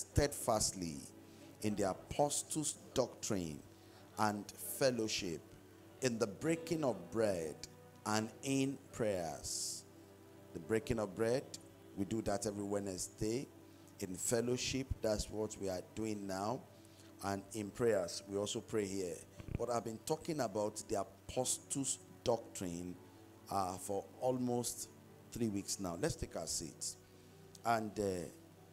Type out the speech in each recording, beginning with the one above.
steadfastly in the apostles' doctrine and fellowship, in the breaking of bread and in prayers. The breaking of bread, we do that every Wednesday. In fellowship, that's what we are doing now. And in prayers, we also pray here. But I've been talking about the apostles' doctrine uh, for almost three weeks now. Let's take our seats. And uh,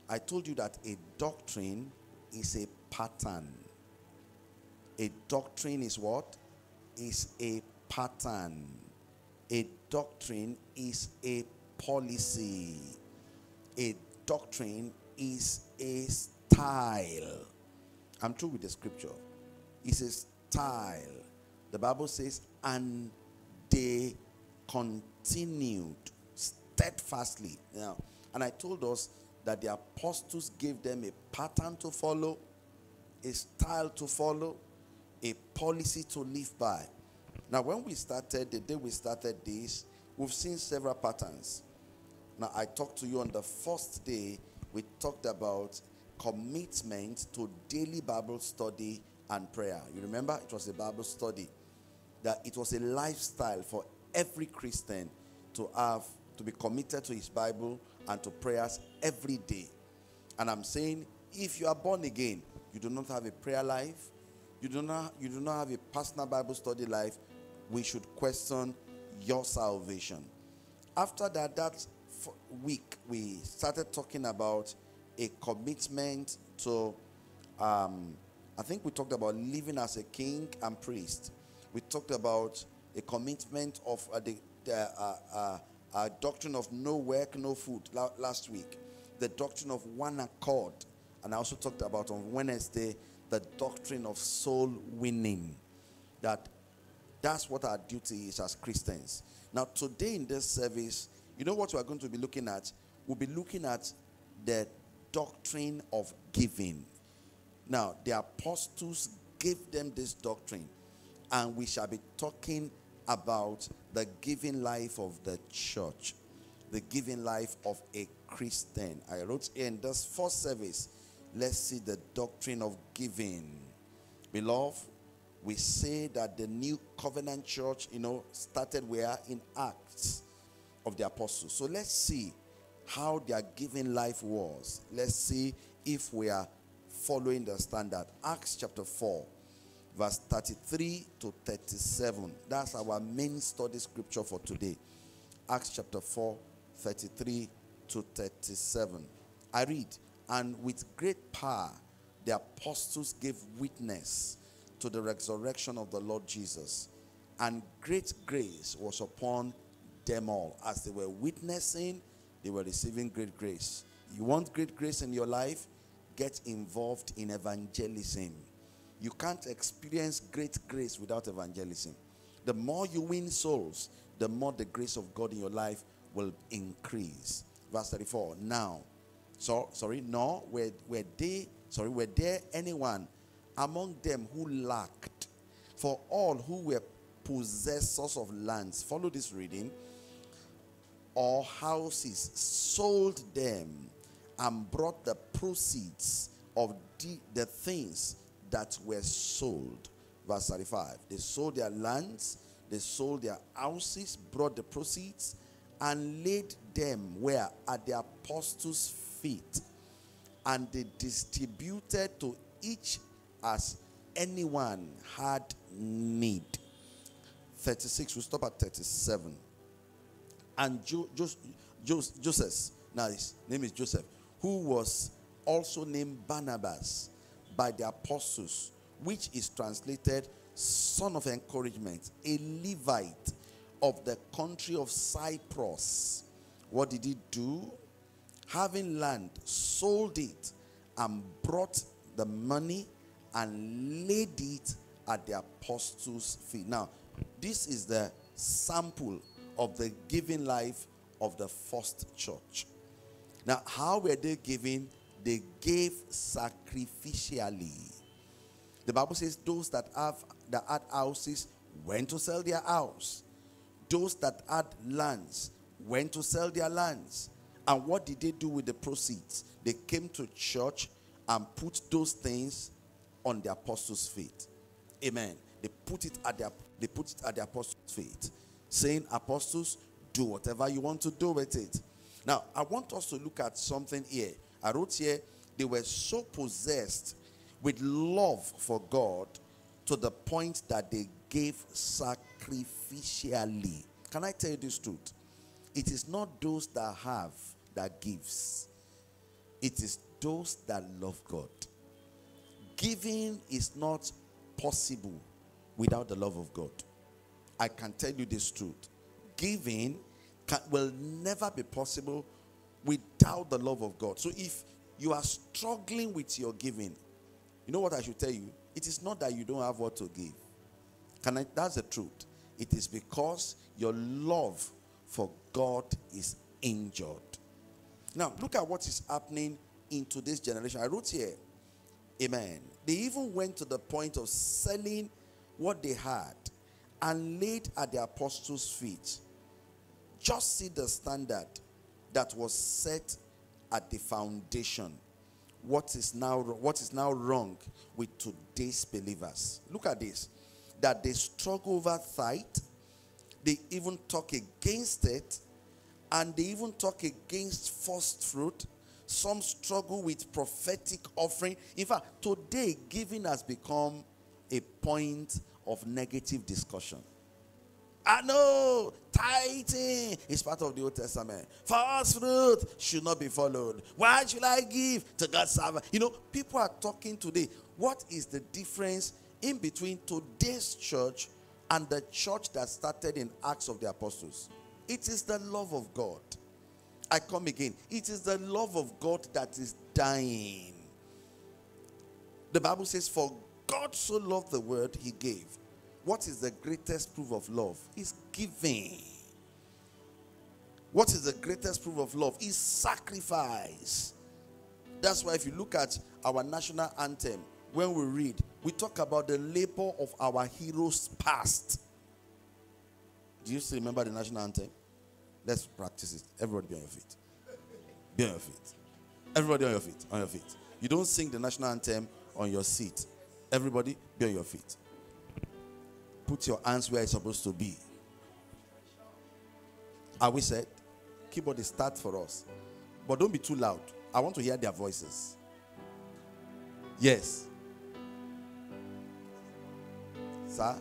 I told you that a doctrine is a pattern. A doctrine is what? Is a pattern. A doctrine is a policy. A doctrine is a style. I'm true with the scripture. It's a style. The Bible says, and they continued steadfastly. Now, and I told us that the apostles gave them a pattern to follow, a style to follow, a policy to live by. Now, when we started, the day we started this, we've seen several patterns. Now, I talked to you on the first day, we talked about commitment to daily Bible study and prayer. You remember? It was a Bible study. That it was a lifestyle for every Christian to have, to be committed to his Bible and to prayers every day. And I'm saying, if you are born again, you do not have a prayer life, you do not, you do not have a personal Bible study life, we should question your salvation. After that, that week, we started talking about a commitment to, um, I think we talked about living as a king and priest. We talked about a commitment of uh, the, the uh, uh, uh, doctrine of no work, no food last week. The doctrine of one accord. And I also talked about on Wednesday the doctrine of soul winning. That that's what our duty is as Christians. Now, today in this service, you know what we are going to be looking at? We'll be looking at the doctrine of giving. Now, the apostles gave them this doctrine, and we shall be talking about the giving life of the church, the giving life of a Christian. I wrote in this first service, let's see the doctrine of giving. Beloved, we say that the new covenant church, you know, started where in Acts of the apostles. So let's see how their giving life was. Let's see if we are following the standard. Acts chapter 4, verse 33 to 37. That's our main study scripture for today. Acts chapter 4, 33 to 37. I read, and with great power the apostles gave witness to the resurrection of the Lord Jesus, and great grace was upon them all. As they were witnessing, they were receiving great grace. You want great grace in your life? Get involved in evangelism. You can't experience great grace without evangelism. The more you win souls, the more the grace of God in your life will increase. Verse 34. Now, so sorry, no, were, were they sorry, were there anyone among them who lacked? For all who were possessors of lands, follow this reading, or houses, sold them and brought the proceeds of the, the things that were sold. Verse 35. They sold their lands, they sold their houses, brought the proceeds, and laid them where? At the apostles' feet. And they distributed to each as anyone had need. 36, we stop at 37. And jo- jo- jo- Joseph, now his name is Joseph, who was also named Barnabas by the apostles, which is translated son of encouragement, a Levite of the country of Cyprus. What did he do? Having land, sold it and brought the money and laid it at the apostles' feet. Now, this is the sample of the giving life of the first church. Now, how were they giving? They gave sacrificially. The Bible says those that have that had houses went to sell their house. Those that had lands went to sell their lands. And what did they do with the proceeds? They came to church and put those things on the apostles' feet. Amen. They put it at their they put it at the apostles' feet, saying, Apostles, do whatever you want to do with it. Now, I want us to look at something here. I wrote here, they were so possessed with love for God to the point that they gave sacrificially. Can I tell you this truth? It is not those that have that gives. It is those that love God. Giving is not possible without the love of God. I can tell you this truth. Giving can, will never be possible without the love of God. So if you are struggling with your giving, you know what I should tell you? It is not that you don't have what to give. Can I, that's the truth. It is because your love for God is injured. Now, look at what is happening into this generation. I wrote here, Amen. They even went to the point of selling what they had and laid at the apostles' feet. Just see the standard that was set at the foundation. What is now what is now wrong with today's believers? Look at this. That they struggle over tithe, they even talk against it, and they even talk against first fruit. Some struggle with prophetic offering. In fact, today giving has become a point of negative discussion. I know tithing is part of the Old Testament. False fruit should not be followed. Why should I give to God's servant? You know, people are talking today. What is the difference in between today's church and the church that started in Acts of the Apostles? It is the love of God. I come again. It is the love of God that is dying. The Bible says, For God so loved the word, he gave. What is the greatest proof of love? Is giving. What is the greatest proof of love? Is sacrifice. That's why if you look at our national anthem, when we read, we talk about the labor of our heroes past. Do you still remember the national anthem? Let's practice it. Everybody be on your feet. Be on your feet. Everybody on your feet. On your feet. You don't sing the national anthem on your seat. Everybody be on your feet. Put your hands where it's supposed to be. Are we set? Keyboard is start for us. But don't be too loud. I want to hear their voices. Yes. Sir,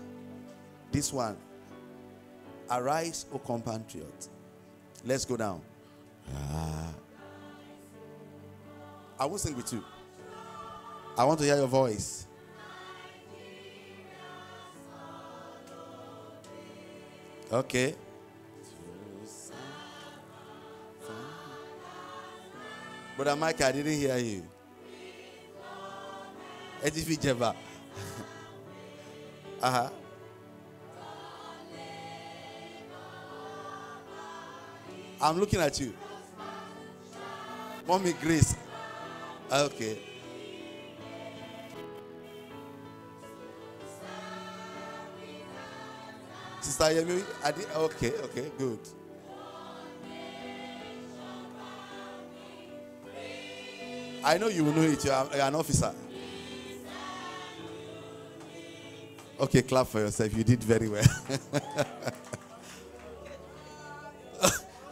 this one. Arise, O compatriot. Let's go down. Ah. I will sing with you. I want to hear your voice. Okay. Brother Mike, I didn't hear you. Edifi Jeva. uh huh. I'm looking at you. Mommy Grace. Okay. Sister Yemi, okay, okay, good. I know you will know it. You are, an officer. Okay, clap for yourself. You did very well.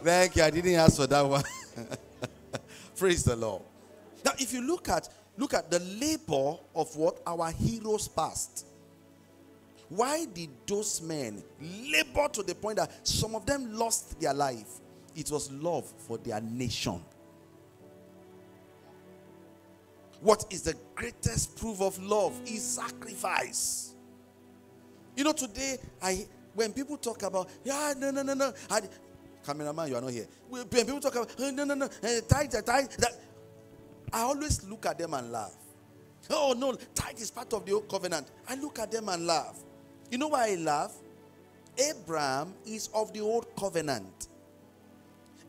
Thank you. I didn't ask for that one. Praise the Lord. Now, if you look at look at the labor of what our heroes past. Why did those men labor to the point that some of them lost their life? It was love for their nation. What is the greatest proof of love? Is sacrifice. You know, today I when people talk about yeah, no, no, no, no. I, cameraman, you are not here. When people talk about oh, no, no, no, uh, tithe, that I always look at them and laugh. Oh no, tithe is part of the old covenant. I look at them and laugh. You know why I laugh? Abraham is of the old covenant.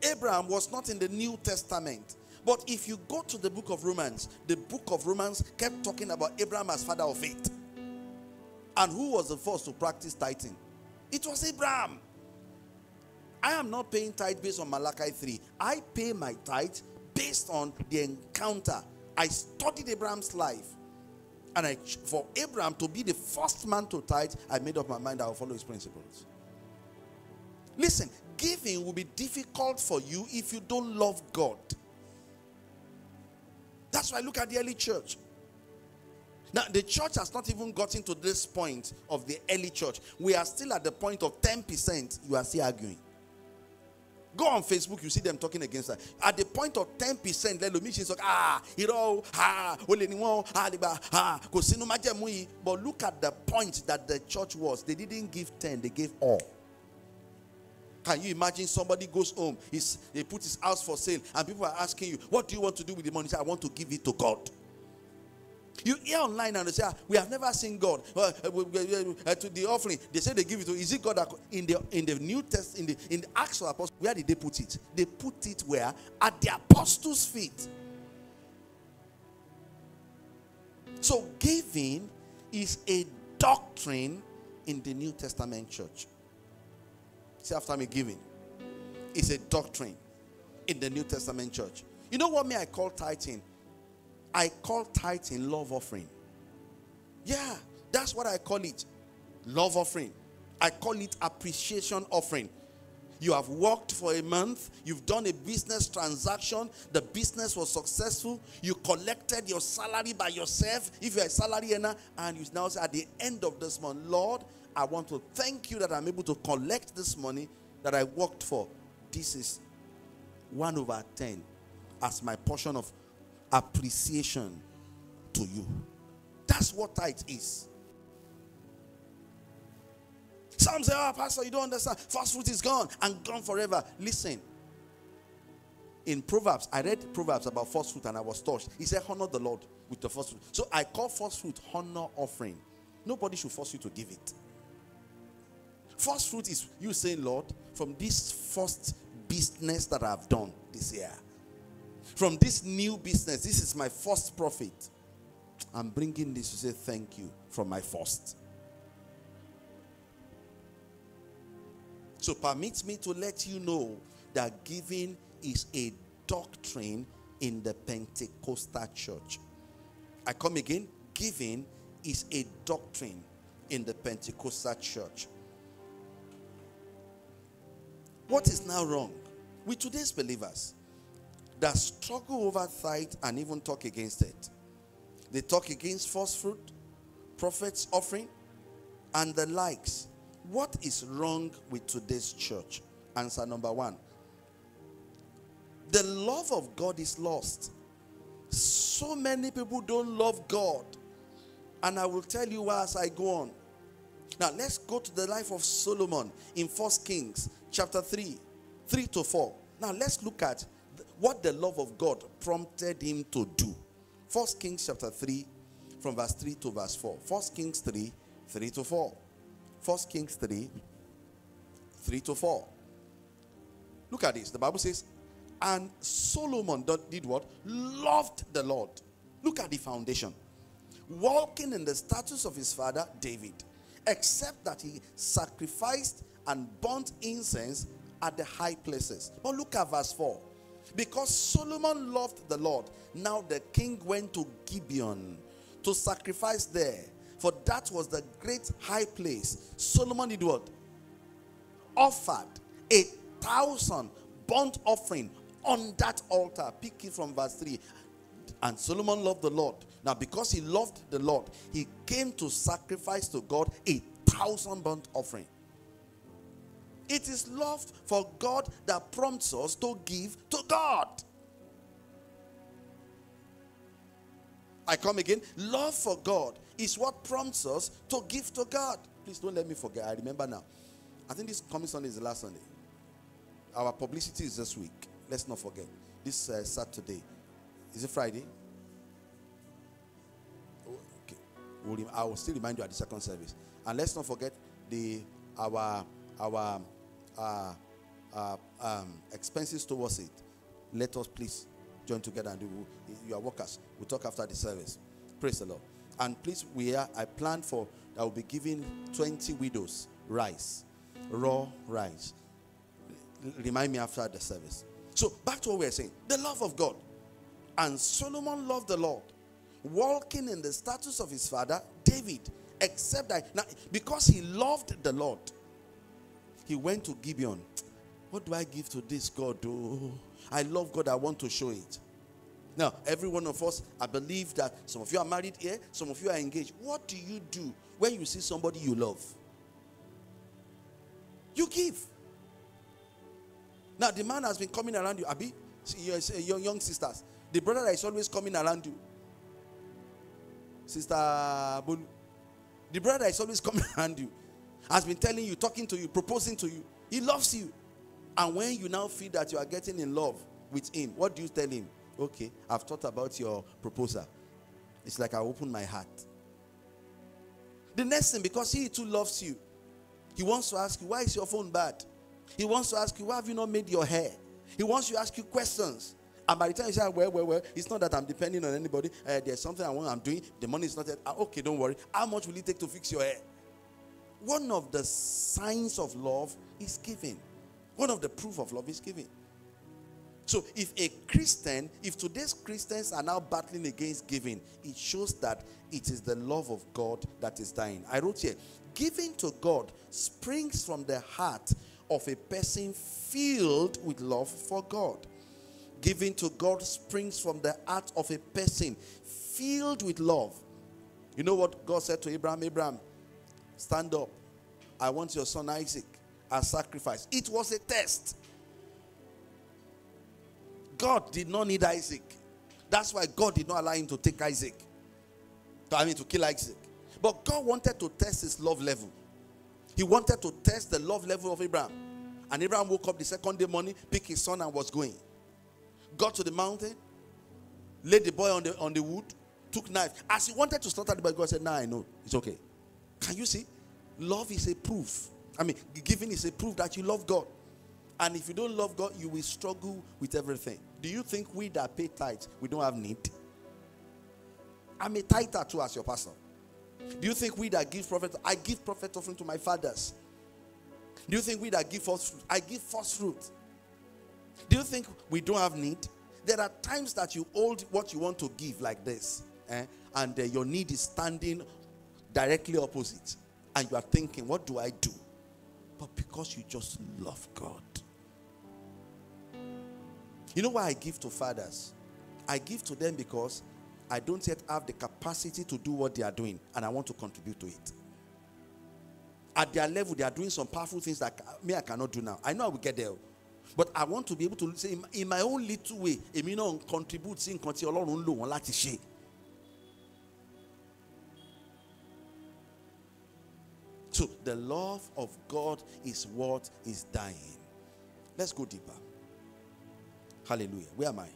Abraham was not in the New Testament. But if you go to the book of Romans, the book of Romans kept talking about Abraham as father of faith. And who was the first to practice tithing? It was Abraham. I am not paying tithe based on Malachi 3. I pay my tithe based on the encounter I studied Abraham's life. And I, for Abraham to be the first man to tithe, I made up my mind I will follow his principles. Listen, giving will be difficult for you if you don't love God. That's why I look at the early church. Now, the church has not even gotten to this point of the early church. We are still at the point of 10%. You are still arguing. Go on Facebook, you see them talking against that. At the point of 10%, let me say, ah, you know, ah, ah, but look at the point that the church was. They didn't give 10, they gave all. Can you imagine somebody goes home, he's, he put his house for sale, and people are asking you, What do you want to do with the money? He said, I want to give it to God. You hear online and they say, ah, We have never seen God. Uh, uh, uh, to the offering, they say they give it to. Is it God that, in the in the New Test in the in the Acts of Apostles? Where did they put it? They put it where at the apostles' feet. So giving is a doctrine in the New Testament church. Say after me, giving is a doctrine in the New Testament church. You know what me I call tithing? I call tithing love offering. Yeah, that's what I call it. Love offering. I call it appreciation offering. You have worked for a month, you've done a business transaction, the business was successful, you collected your salary by yourself, if you're a salary earner, and you now say at the end of this month, Lord, I want to thank you that I'm able to collect this money that I worked for. This is one over ten as my portion of appreciation to you. That's what tithe is. Some say, Oh, Pastor, you don't understand. First fruit is gone and gone forever. Listen. In Proverbs, I read Proverbs about first fruit and I was touched. He said, Honor the Lord with the first fruit. So I call first fruit honor offering. Nobody should force you to give it. First fruit is you saying, Lord, from this first business that I've done this year, from this new business, this is my first profit. I'm bringing this to say thank you from my first. So permit me to let you know that giving is a doctrine in the Pentecostal church. I come again, giving is a doctrine in the Pentecostal church. What is now wrong with today's believers that struggle over tithe and even talk against it? They talk against false fruit, prophets' offering, and the likes. What is wrong with today's church? Answer number one the love of God is lost. So many people don't love God. And I will tell you as I go on. Now let's go to the life of Solomon in First Kings chapter 3, 3 to 4. Now let's look at what the love of God prompted him to do. First Kings chapter 3, from verse 3 to verse 4. First Kings 3, 3 to 4. First Kings 3, 3 to 4. Look at this. The Bible says, and Solomon did what? Loved the Lord. Look at the foundation. Walking in the status of his father David, except that he sacrificed and burnt incense at the high places. But look at verse 4. Because Solomon loved the Lord, now the king went to Gibeon to sacrifice there. For that was the great high place. Solomon did what? Offered a thousand burnt offering on that altar. Pick it from verse 3. And Solomon loved the Lord. Now, because he loved the Lord, he came to sacrifice to God a thousand burnt offering. It is love for God that prompts us to give to God. I come again. Love for God is what prompts us to give to God. Please don't let me forget. I remember now. I think this coming Sunday is the last Sunday. Our publicity is this week. Let's not forget. This uh, Saturday. Is it Friday? Okay. I will still remind you at the second service. And let's not forget the our our uh, uh, um, expenses towards it. Let us please join together and do. You are workers. We'll talk after the service. Praise the Lord. And please, we are. I plan for. I will be giving 20 widows rice, raw rice. Remind me after the service. So back to what we are saying. The love of God. And Solomon loved the Lord, walking in the status of his father David, except that now because he loved the Lord, he went to Gibeon. What do I give to this God? Oh, I love God. I want to show it. Now, every one of us, I believe that some of you are married here, some of you are engaged. What do you do when you see somebody you love? You give. Now, the man has been coming around you. Abi, your young sisters, the brother that is always coming around you, Sister Bolu, the brother that is always coming around you, has been telling you, talking to you, proposing to you. He loves you. And when you now feel that you are getting in love with him, what do you tell him? Okay, I've thought about your proposal. It's like I open my heart. The next thing, because he too loves you, he wants to ask you, why is your phone bad? He wants to ask you, why have you not made your hair? He wants to ask you questions. And by the time you say, well, well, well, it's not that I'm depending on anybody. Uh, there's something I want, I'm doing. The money is not yet. Uh, okay, don't worry. How much will it take to fix your hair? One of the signs of love is giving. One of the proof of love is giving. So if a Christian, if today's Christians are now battling against giving, it shows that it is the love of God that is dying. I wrote here, giving to God springs from the heart of a person filled with love for God. Giving to God springs from the heart of a person filled with love. You know what God said to Abraham? Abraham, stand up. I want your son Isaac as sacrifice. It was a test. God did not need Isaac. That's why God did not allow him to take Isaac. I mean, to kill Isaac. But God wanted to test his love level. He wanted to test the love level of Abraham. And Abraham woke up the second day morning, picked his son, and was going. Got to the mountain, laid the boy on the on the wood, took knife. As he wanted to slaughter the boy, God said, Nah, I know. It's okay. Can you see? Love is a proof. I mean, giving is a proof that you love God. And if you don't love God, you will struggle with everything. Do you think we that pay tithes, we don't have need? I'm a tither too as your pastor. Do you think we that give prophet, I give prophet offering to my fathers? Do you think we that give first fruit, I give first fruit? Do you think we don't have need? There are times that you hold what you want to give like this, eh? and uh, your need is standing directly opposite, and you are thinking, What do I do? But because you just love God. You know why I give to fathers? I give to them because I don't yet have the capacity to do what they are doing, and I want to contribute to it. At their level, they are doing some powerful things that me I cannot do now. I know I will get there, oh. but I want to be able to say in my own little way, èmi náà contribute sí nǹkan tí Ọlọ́run lò wọ́n láti ṣe. The love of God is what is dying. Let's go deeper. Hallelujah. Where am I?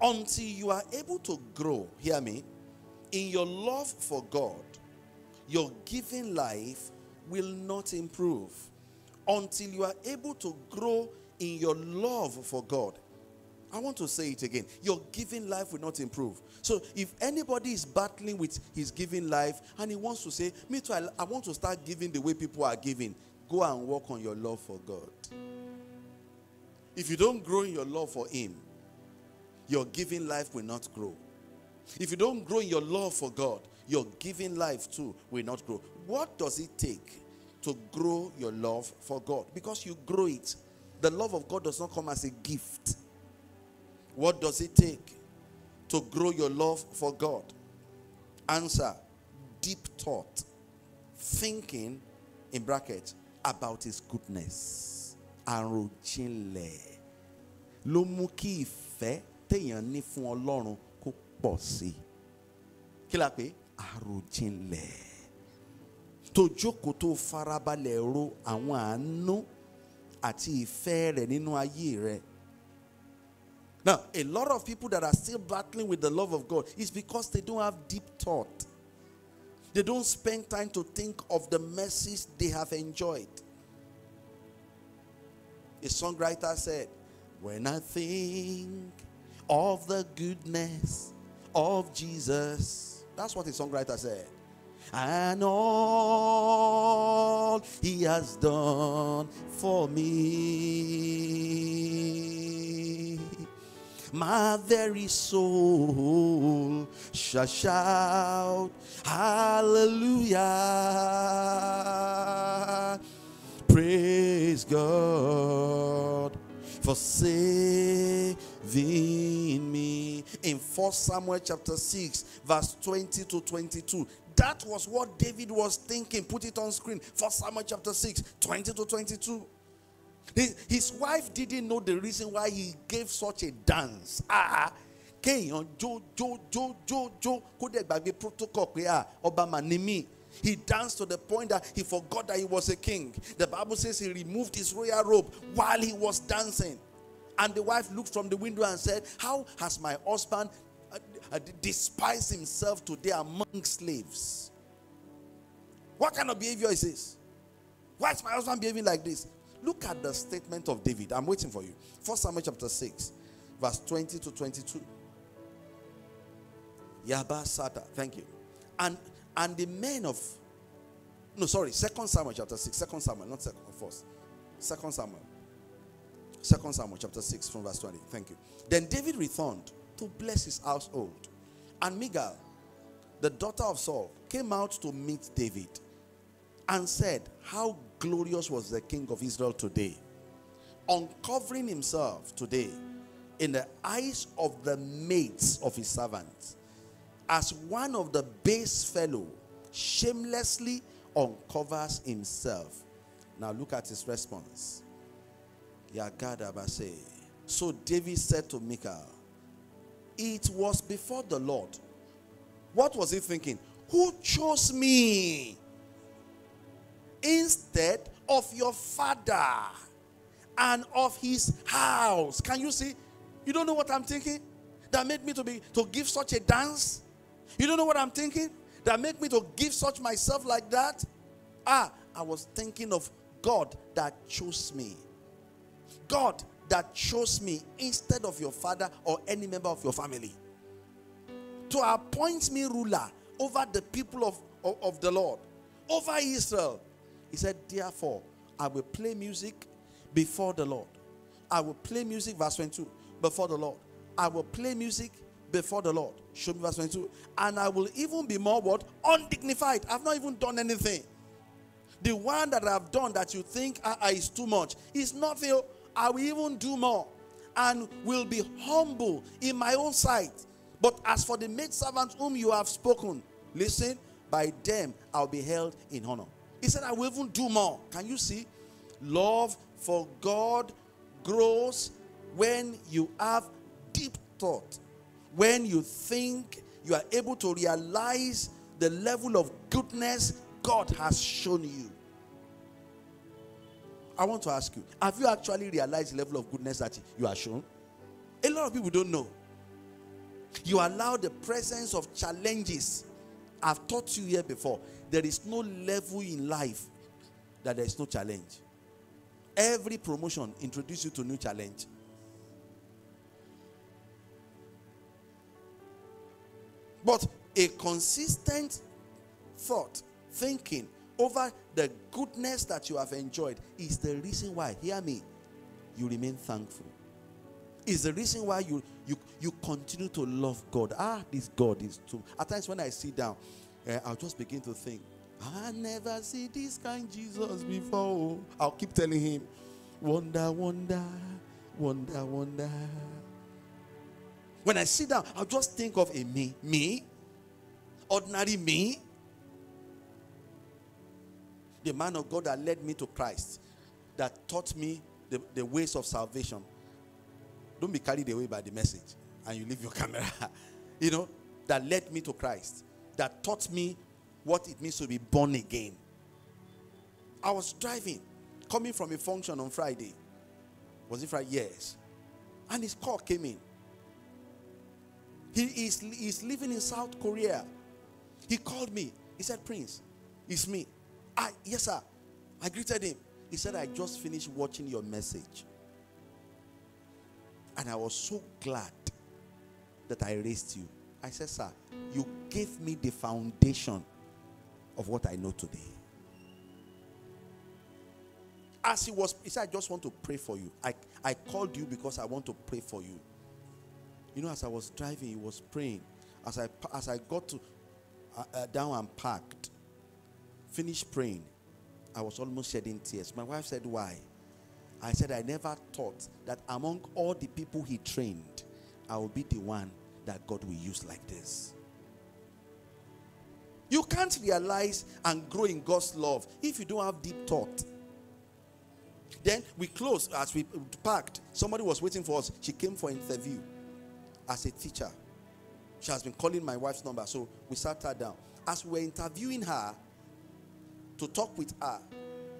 Until you are able to grow, hear me, in your love for God, your giving life will not improve. Until you are able to grow in your love for God. I want to say it again. Your giving life will not improve. So, if anybody is battling with his giving life and he wants to say, Me too, I, I want to start giving the way people are giving, go and work on your love for God. If you don't grow in your love for Him, your giving life will not grow. If you don't grow in your love for God, your giving life too will not grow. What does it take to grow your love for God? Because you grow it. The love of God does not come as a gift. What does it take to grow your love for God? Answer deep thought, thinking in brackets about His goodness àròjinlẹ̀ ló mú kí ìfẹ́ téèyàn ní fún ọlọ́run kó pọ̀ sí i kí la pé àròjinlẹ̀ tó jókòó ro àwọn àánú àti ìfẹ́ rẹ̀ nínú ayé rẹ̀. Now, a lot of people that are still battling with the love of God is because they don't have deep thought. They don't spend time to think of the mercies they have enjoyed. A songwriter said, When I think of the goodness of Jesus, that's what a songwriter said. and all he has done for me. My very soul shall shout hallelujah. Praise God for saving me. In 1 Samuel chapter 6, verse 20 to 22. That was what David was thinking. Put it on screen. 1 Samuel chapter 6, 20 to 22. His, wife didn't know the reason why he gave such a dance. Ah, kéèyàn jó jó jó jó jó kó dẹ̀ gbàgbé protocol pé ah ọba. He danced to the point that he forgot that he was a king. The Bible says he removed his royal robe while he was dancing. And the wife looked from the window and said, How has my husband uh, uh, despised himself today among slaves? What kind of behavior is this? Why is my husband behaving like this? Look at the statement of David. I'm waiting for you. First Samuel chapter 6, verse 20 to 22. Yaba Sata. Thank you. And and the men of no, sorry, second Samuel chapter 6. Second Samuel, not second, first. Second Samuel. Second Samuel chapter 6 from verse 20. Thank you. Then David returned to bless his household. And Michal, the daughter of Saul, came out to meet David and said, How glorious was the king of Israel today, uncovering himself today in the eyes of the mates of his servants, as one of the base fellow shamelessly uncovers himself. Now look at his response. Yagadabase. So David said to Michal, It was before the Lord. What was he thinking? Who chose me instead of your father and of his house? Can you see? You don't know what I'm thinking? That made me to be to give such a dance? You don't know what I'm thinking? That made me to give such myself like that? Ah, I was thinking of God that chose me. God that chose me instead of your father or any member of your family to appoint me ruler over the people of, of, of, the Lord, over Israel. He said, Therefore, I will play music before the Lord. I will play music, verse 22, before the Lord. I will play music before the Lord. Show me verse 22. And I will even be more what? Undignified. I've not even done anything. The one that I've done that you think ah, ah, is too much is nothing. I will even do more and will be humble in my own sight. But as for the maid servants whom you have spoken, listen, by them I'll be held in honor. He said, I will even do more. Can you see? Love for God grows when you have deep thought, when you think you are able to realize the level of goodness God has shown you. I want to ask you have you actually realized the level of goodness that you are shown? A lot of people don't know. You allow the presence of challenges. I've taught you here before. There is no level in life that there is no challenge. Every promotion introduces you to new challenge. But a consistent thought, thinking over the goodness that you have enjoyed is the reason why, hear me, you remain thankful. Is the reason why you, you, you continue to love God. Ah, this God is too. At times when I sit down, uh, I'll just begin to think, I never see this kind Jesus before. I'll keep telling him, wonder, wonder, wonder, wonder. When I sit down, I'll just think of a me, me, ordinary me, the man of God that led me to Christ, that taught me the, the ways of salvation. Don't be carried away by the message and you leave your camera. you know, that led me to Christ, that taught me what it means to be born again. I was driving, coming from a function on Friday. Was it Friday? Yes. And his call came in. He is he's living in South Korea. He called me. He said, Prince, it's me. I, yes, sir. I greeted him. He said, I just finished watching your message. And I was so glad that I raised you. I said, Sir, you gave me the foundation of what I know today. As he was, he said, I just want to pray for you. I, I called you because I want to pray for you. You know, as I was driving, he was praying. As I, as I got to uh, uh, down and parked, finished praying, I was almost shedding tears. My wife said, Why? I said, I never thought that among all the people he trained, I will be the one that God will use like this. You can't realize and grow in God's love if you don't have deep thought. Then we closed as we parked. Somebody was waiting for us. She came for interview as a teacher. She has been calling my wife's number. So we sat her down. As we were interviewing her to talk with her,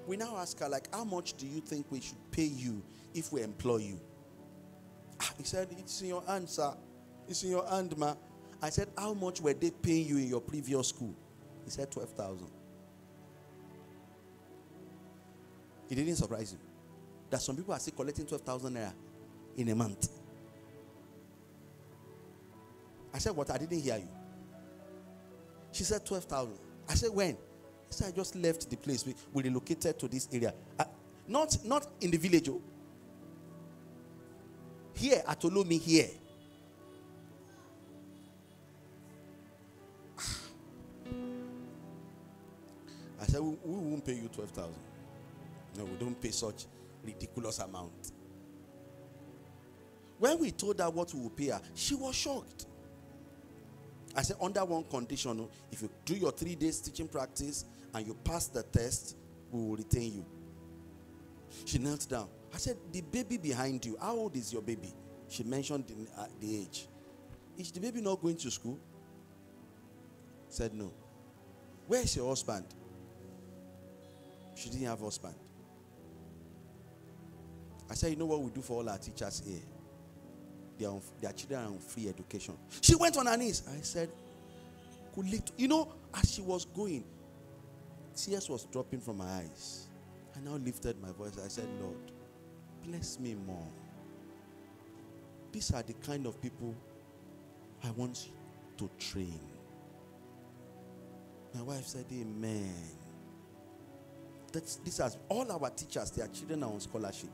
we now ask her, like, how much do you think we should pay you if we employ you? Ah, he said, It's in your hand, sir. It's in your hand, ma. I said, How much were they paying you in your previous school? He said, 12,000. It didn't surprise you that some people are still collecting 12,000 naira in a month. I said, What? I didn't hear you. She said, 12,000. I said, When? I just left the place. We, we relocated to this area. Uh, not, not in the village. Oh. Here at Olomi, here. I said, we, we won't pay you 12,000. No, we don't pay such ridiculous amount. When we told her what we would pay her, she was shocked. I said, under one condition, oh, if you do your three days teaching practice and you pass the test, we will retain you. She knelt down. I said, the baby behind you, how old is your baby? She mentioned the, uh, the age. Is the baby not going to school? Said no. Where is your husband? She didn't have husband. I said, you know what we do for all our teachers here? Their, their children are on free education. She went on her knees. I said, you know, as she was going, tears was dropping from my eyes. I now lifted my voice. I said, Lord, bless me more. These are the kind of people I want to train. My wife said, Amen. That's, this has all our teachers, their children are on scholarship.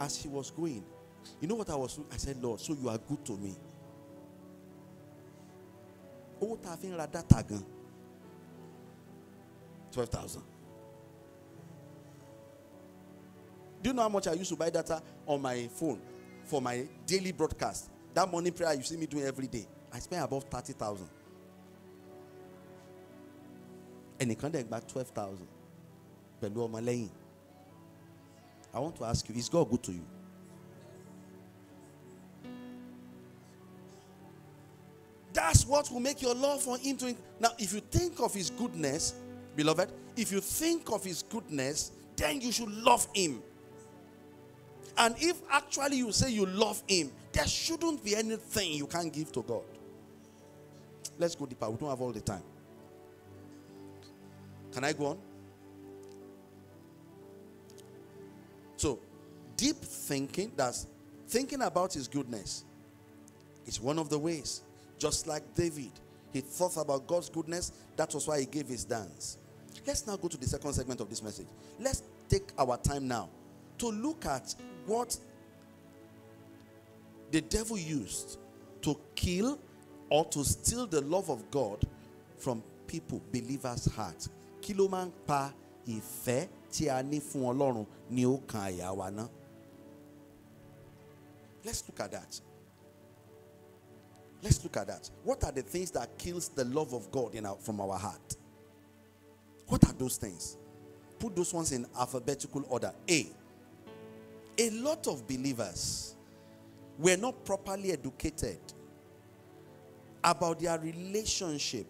As she was going, you know what I was I said, Lord, so you are good to me. Owó tá a fi ń ra dátà gan twelve thousand. Do you know how much I used to buy data on my phone for my daily broadcast? That morning prayer you see me doing every day. I spend above thirty thousand. Ẹnìkan dẹ̀ gba twelve thousand pẹ̀lú ọmọ. I want to ask you, is God good to you? That's what will make your love for Him to. Now, if you think of His goodness, beloved, if you think of His goodness, then you should love Him. And if actually you say you love Him, there shouldn't be anything you can't give to God. Let's go deeper. We don't have all the time. Can I go on? So, deep thinking, that's thinking about His goodness, is one of the ways. Just like David, he thought about God's goodness. That was why he gave his dance. Let's now go to the second segment of this message. Let's take our time now to look at what the devil used to kill or to steal the love of God from people, believers' ló pa ìfẹ́ tí fún ná? Let's look at that. Let's look at that. What are the things that kills the love of God in our, from our heart? What are those things? Put those ones in alphabetical order. A. A lot of believers were not properly educated about their relationship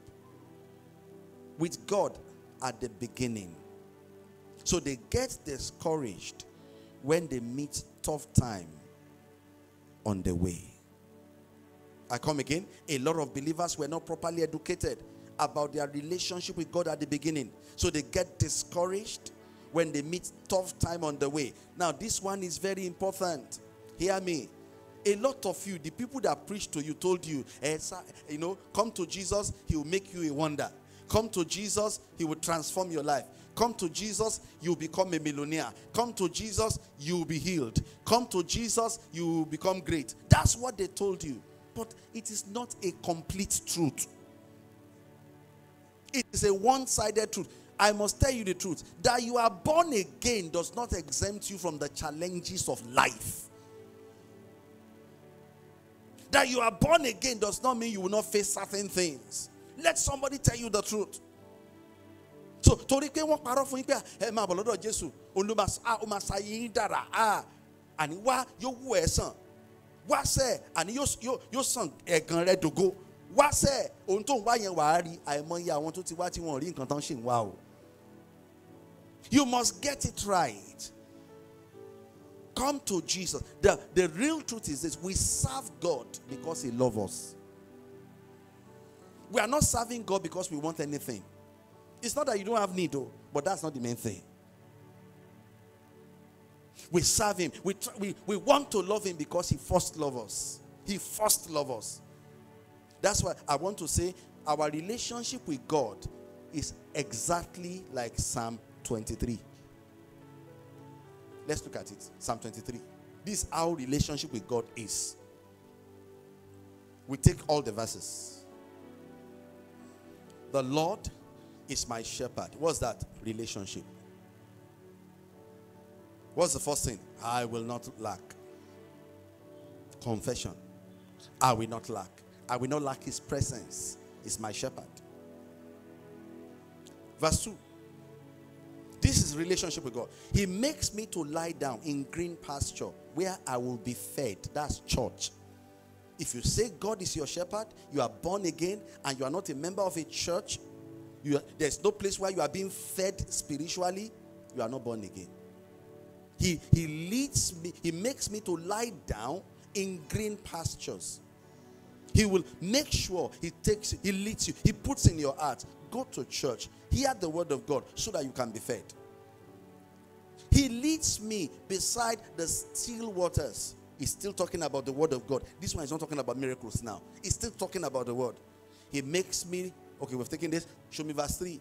with God at the beginning. So they get discouraged when they meet tough time on the way. I come again. A lot of believers were not properly educated about their relationship with God at the beginning. So they get discouraged when they meet tough time on the way. Now, this one is very important. Hear me. A lot of you, the people that preached to you, told you, eh, sir, you know, come to Jesus, he will make you a wonder. Come to Jesus, he will transform your life. Come to Jesus, you will become a millionaire. Come to Jesus, you will be healed. Come to Jesus, you will become great. That's what they told you. But it is not a complete truth. It is a one sided truth. I must tell you the truth that you are born again does not exempt you from the challenges of life. That you are born again does not mean you will not face certain things. Let somebody tell you the truth. So, torí pé wọ́n parọ́ fún yín pé ẹ máa bọ̀ lọ́dọ̀ Jésù ṣayé yín dára àní wá yóò wú ẹ̀ sàn wá sẹ́ àní yóò sàn ẹ̀gàn rẹ̀ dògo wá sẹ́ ohun tó ń wá yẹn wàá rí àìmọye àwọn tó ti wá tí wọ́n rí nǹkan tán ṣì ń wá. You must get it right. Come to Jesus. The, the real truth is this we serve God because He loves us. We are not serving God because we want anything. It's not that you don't have need, though, but that's not the main thing. We serve Him. We, we, we want to love Him because He first loves us. He first loves us. That's why I want to say our relationship with God is exactly like Psalm 23. Let's look at it. Psalm 23. This is how relationship with God is. We take all the verses. The Lord is my shepherd. What's that relationship? What's the first thing? I will not lack. Confession. I will not lack. I will not lack his presence. Is my shepherd. Verse 2. This is relationship with God. He makes me to lie down in green pasture where I will be fed. That's church. If you say God is your shepherd, you are born again, and you are not a member of a church, are, there's no place where you are being fed spiritually, you are not born again. He, he leads me, he makes me to lie down in green pastures. He will make sure he takes he leads you, he puts in your heart. Go to church, hear the word of God so that you can be fed. He leads me beside the still waters. He's still talking about the word of God. This one is not talking about miracles now. He's still talking about the word. He makes me, okay, we've taken this. Show me verse 3.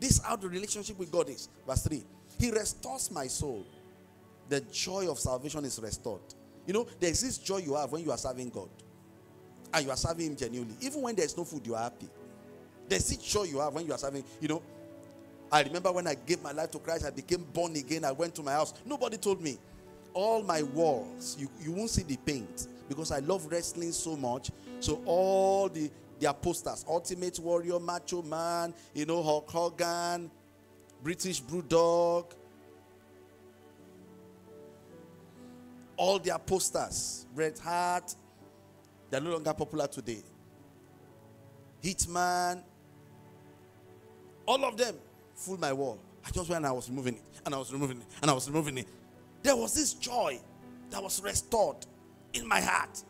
This is how the relationship with God is. Verse 3. He restores my soul. The joy of salvation is restored. You know, there's this joy you have when you are serving God. And you are serving Him genuinely. Even when there's no food, you are happy. There's this joy you have when you are serving, you know. I remember when I gave my life to Christ, I became born again. I went to my house. Nobody told me. All my walls, you, you won't see the paint because I love wrestling so much. So all the their posters, Ultimate Warrior, Macho Man, you know, Hulk Hogan, British Bulldog, all their posters, Red Hat, they're no longer popular today. Hitman, all of them full my wall. I just went and I was removing it, and I was removing it, and I was removing it. There was this joy that was restored in my heart.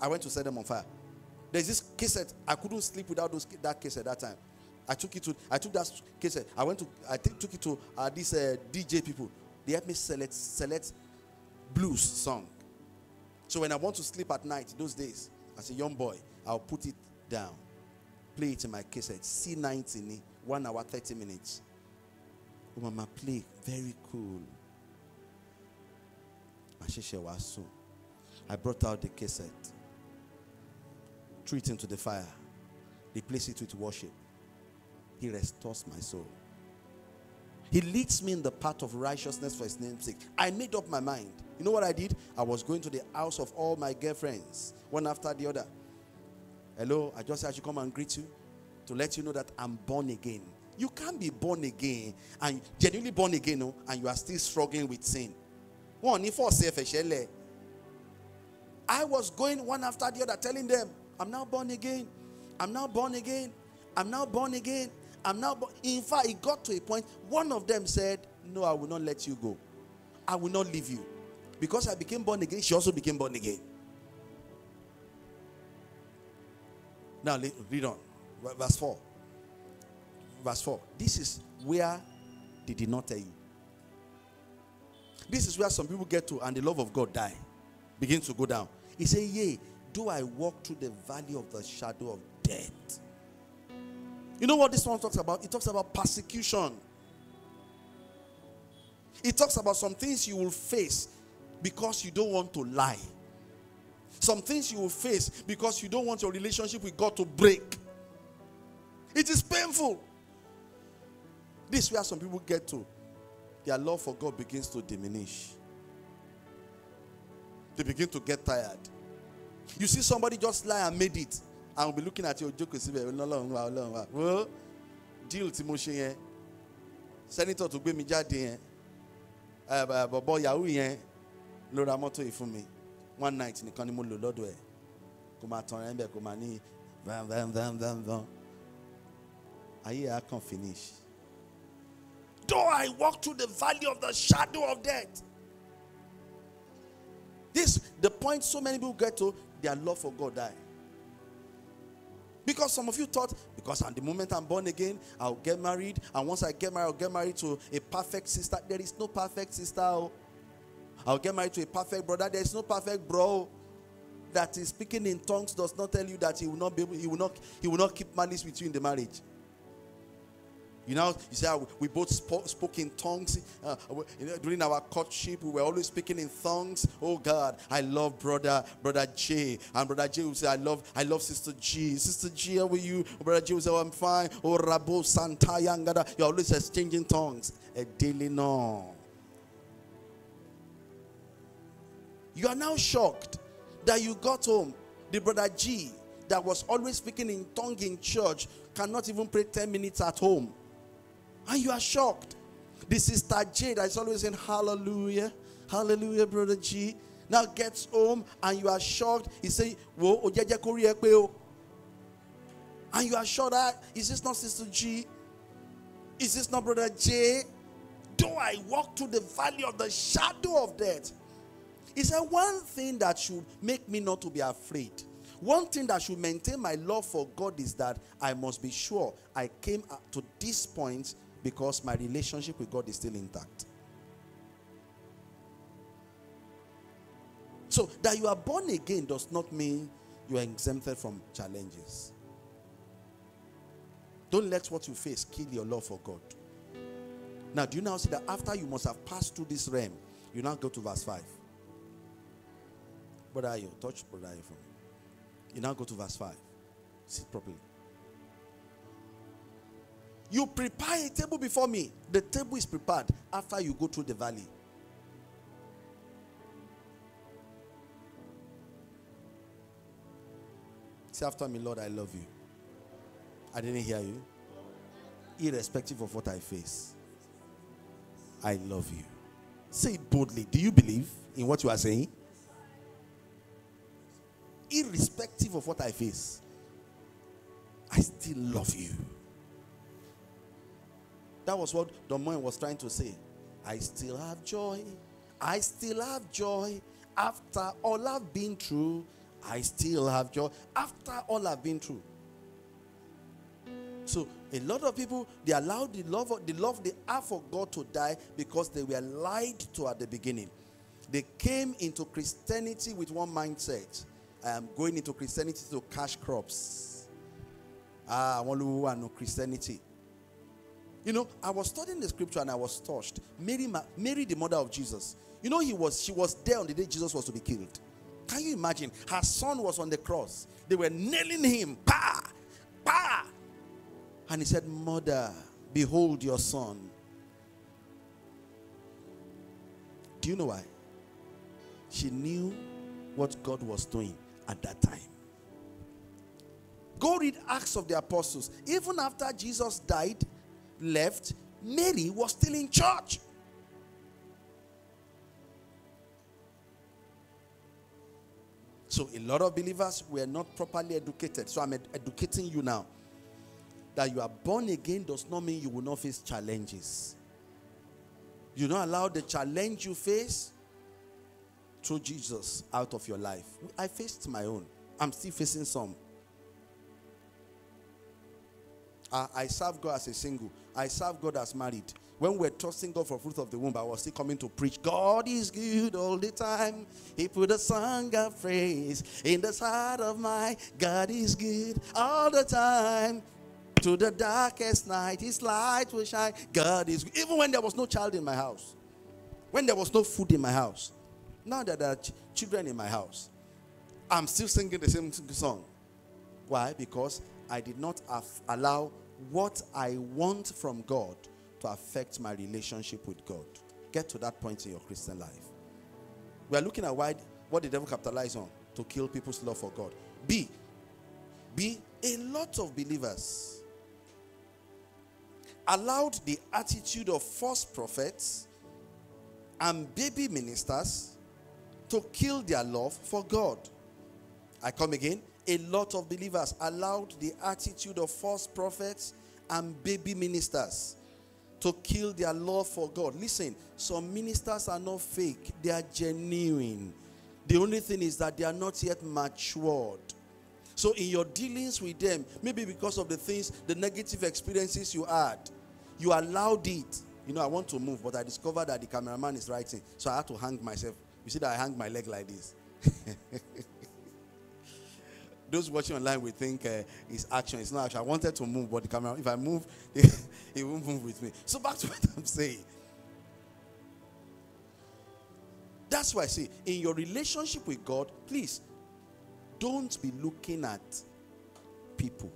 I went to set them on fire. There's this cassette. I couldn't sleep without those, that at that time. I took it to. I took that cassette. I went to. I took it to uh, these uh, DJ people. They helped me select select blues song. So when I want to sleep at night, those days, as a young boy, I'll put it down, play it in my cassette, C90, one hour, 30 minutes. Oh, mama, play. Very cool. I brought out the cassette, threw it into the fire, replace it with worship. He restores my soul. He leads me in the path of righteousness for his name's sake. I made up my mind. You know what I did? I was going to the house of all my girlfriends, one after the other. Hello, I just I should come and greet you to let you know that I'm born again. You can't be born again and genuinely born again, no, and you are still struggling with sin. One, if I was going one after the other, telling them, I'm now born again. I'm now born again. I'm now born again. I'm now. In fact, it got to a point. one of them said, No, I will not let you go. I will not leave you. Because I became born again, she also became born again. Now, read on. Verse 4. Verse 4. This is where they did not tell you. This is where some people get to and the love of God die. begins to go down. He said, Yea, do I walk through the valley of the shadow of death? You know what this one talks about? It talks about persecution. It talks about some things you will face because you don't want to lie. Some things you will face because you don't want your relationship with God to break. It is painful. This is where some people get to. Their love for God begins to diminish. They begin to get tired. You see somebody just lie and made it, and will be looking at your joke well, deal tí mo senator tó gbé mi jáde yẹn eh, bọ̀bọ̀ yahoo yẹn ló ra mọ́tò yìí one night nìkan ni mo lò lọ́dọ̀ ẹ̀ kò máa tàn ẹ́ ń máa ní van van van van van ayé á kàn finish. Though I walk through the valley of the shadow of death. This the point so many people get to their love for God die. Because some of you thought, because at the moment I'm born again, I'll get married, and once I get married, I'll get married to a perfect sister. There is no perfect sister. oh. I'll get married to a perfect brother. There is no perfect bro. That is speaking in tongues does not tell you that he will not be able, he will not, he will not keep malice with you in the marriage. You know, you "Ah, we both spoke, spoke in tongues uh, know, during our courtship. We were always speaking in tongues. Oh God, I love brother, brother J, and brother J will say, I love, I love sister G. Sister G, how are you? brother J will say, oh, I'm fine. Oh Rabo Santa Yangada. You're always exchanging tongues. A daily no. You are now shocked that you got home. The brother G that was always speaking in tongue in church cannot even pray 10 minutes at home. And you are shocked. The sister J that is always saying hallelujah, hallelujah, brother G. Now gets home and you are shocked. He say, Wo ojeje kori e pe o." And you are sure that is this not sister G? Is this not brother J? Though I walk through the valley of the shadow of death. He said, one thing that should make me not to be afraid, one thing that should maintain my love for God is that I must be sure I came to this point because my relationship with God is still intact. So that you are born again does not mean you are exempted from challenges. Don't let what you face kill your love for God. Now, do you now see that after you must have passed through this realm, you now go to verse 5. Brother Ayo, touch Brother for me. You now go to verse 5. Sit properly. You prepare a table before me. The table is prepared after you go through the valley. Say after me, Lord, I love you. I didn't hear you. Irrespective of what I face, I love you. Say it boldly. Do you believe in what you are saying? Irrespective of what I face, I still love you. That was what Don Moen was trying to say. I still have joy. I still have joy. After all I've been through, I still have joy. After all I've been through. So a lot of people they allow the love of, the love they have for God to die because they were lied to at the beginning. They came into Christianity with one mindset. I am going into Christianity to cash crops. Ah, I want to know Christianity. You know, I was studying the scripture and I was touched. Mary, Mary, the mother of Jesus. You know, he was she was there on the day Jesus was to be killed. Can you imagine? Her son was on the cross. They were nailing him. Pa, pa. And he said, Mother, behold your son. Do you know why? She knew what God was doing at that time. Go read Acts of the Apostles. Even after Jesus died, left, Mary was still in church. So a lot of believers were not properly educated. So I'm ed- educating you now. That you are born again does not mean you will not face challenges. You don't allow the challenge you face through Jesus out of your life. I faced my own. I'm still facing some. I, I serve God as a single. I serve God as married. When we're trusting God for fruit of the womb, I was still coming to preach. God is good all the time. He put a song of praise in the heart of my God is good all the time. To the darkest night, His light will shine. God is good. Even when there was no child in my house, when there was no food in my house, now that there are ch- children in my house, I'm still singing the same song. Why? Because I did not allow what I want from God to affect my relationship with God. Get to that point in your Christian life. We are looking at why what the devil capitalized on to kill people's love for God. B. B. A lot of believers allowed the attitude of false prophets and baby ministers to kill their love for God. I come again. A lot of believers allowed the attitude of false prophets and baby ministers to kill their love for God. Listen, some ministers are not fake, they are genuine. The only thing is that they are not yet matured. So, in your dealings with them, maybe because of the things, the negative experiences you had, you allowed it. You know, I want to move, but I discovered that the cameraman is writing. So, I had to hang myself. You see that I hang my leg like this. Those watching online will think uh, it's action. It's not action. I wanted to move, but the camera, if I move, it won't move with me. So, back to what I'm saying. That's why I say, in your relationship with God, please don't be looking at people.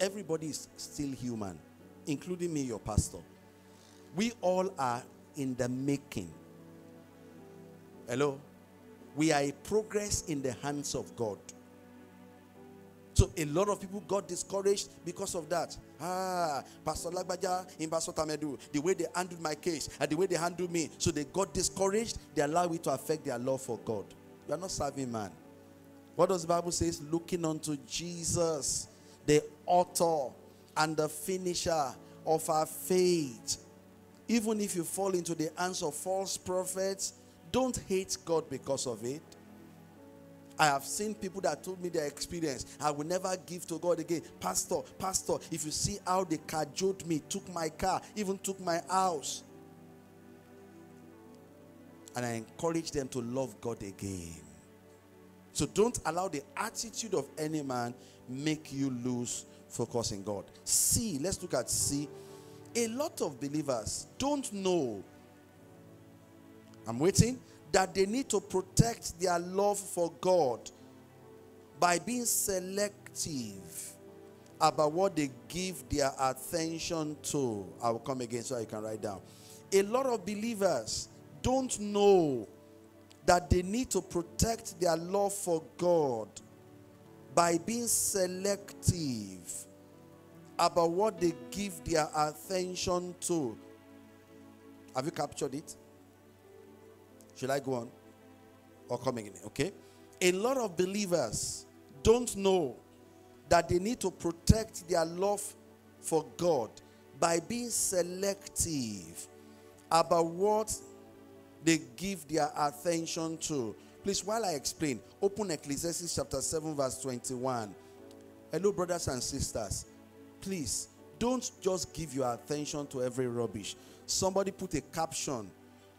Everybody is still human, including me, your pastor. We all are in the making. Hello? We are a progress in the hands of God. So a lot of people got discouraged because of that. Ah, Pastor Lagbaja in Pastor Tamedu, the way they handled my case and the way they handled me. So they got discouraged. They allow it to affect their love for God. You are not serving man. What does the Bible says? Looking unto Jesus, the author and the finisher of our faith. Even if you fall into the hands of false prophets, don't hate God because of it. I have seen people that told me their experience. I will never give to God again. Pastor, Pastor, if you see how they cajoled me, took my car, even took my house. And I encourage them to love God again. So don't allow the attitude of any man make you lose focus in God. C, let's look at C. A lot of believers don't know. I'm waiting that they need to protect their love for God by being selective about what they give their attention to. I will come again so I can write down. A lot of believers don't know that they need to protect their love for God by being selective about what they give their attention to. Have you captured it? Should I go on? Or coming in? Okay. A lot of believers don't know that they need to protect their love for God by being selective about what they give their attention to. Please, while I explain, open Ecclesiastes chapter 7, verse 21. Hello, brothers and sisters. Please, don't just give your attention to every rubbish. Somebody put a caption